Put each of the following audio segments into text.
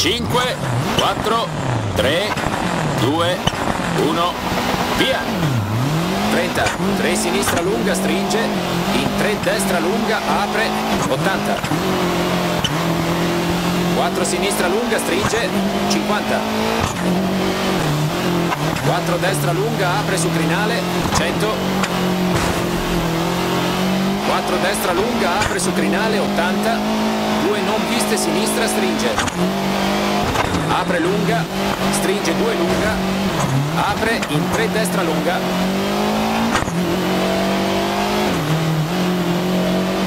5, 4, 3, 2, 1, via! 30, 3 sinistra lunga, stringe, in 3 destra lunga, apre, 80. 4 sinistra lunga, stringe, 50. 4 destra lunga, apre su crinale, 100. 4 destra lunga, apre su crinale, 80. 2 non viste sinistra, stringe. Apre lunga, stringe 2 lunga, apre in 3 destra lunga.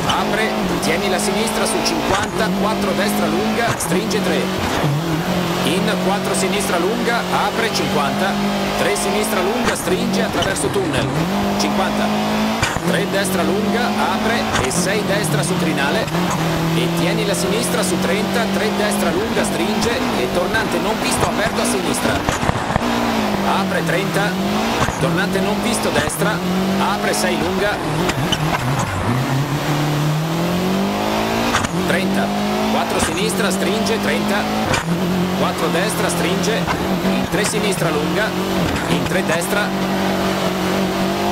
Apre, tieni la sinistra su 50, 4 destra lunga, stringe 3. In 4 sinistra lunga, apre 50. 3 sinistra lunga, stringe attraverso tunnel. 50. 3 destra lunga, apre e 6 destra su crinale. E tieni la sinistra su 30, 3 destra lunga, stringe e tornante non visto aperto a sinistra. Apre 30, tornante non visto destra, apre 6 lunga, 30, 4 sinistra, stringe, 30, 4 destra, stringe, in 3 sinistra lunga, in 3 destra, 30, 4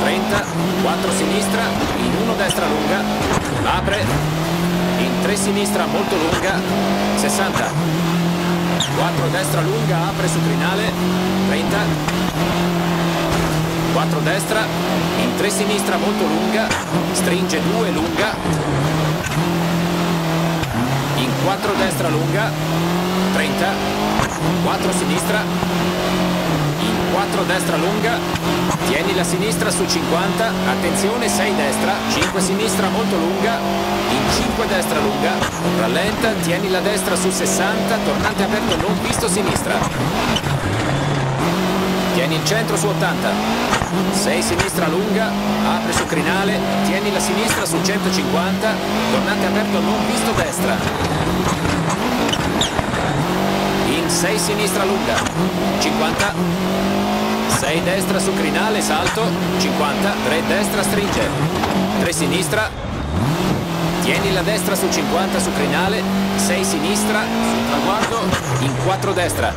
sinistra, in 1 destra lunga, apre, in 3 sinistra molto lunga, 60, 4 destra lunga, apre su crinale, 30, 4 destra, in 3 sinistra molto lunga, stringe 2 lunga, in 4 destra lunga, 30, 4 sinistra, in 4 destra lunga, tieni la sinistra su 50, attenzione 6 destra, 5 sinistra molto lunga, in 5 destra lunga, rallenta, tieni la destra su 60, tornante aperto non visto sinistra. Tieni il centro su 80. 6 sinistra lunga, apre su crinale, tieni la sinistra su 150, tornante aperto non visto destra. In 6 sinistra lunga, 50. 6 destra su crinale, salto, 50, 3 destra stringe. 3 sinistra, tieni la destra su 50 su crinale, 6 sinistra, sul traguardo, in 4 destra.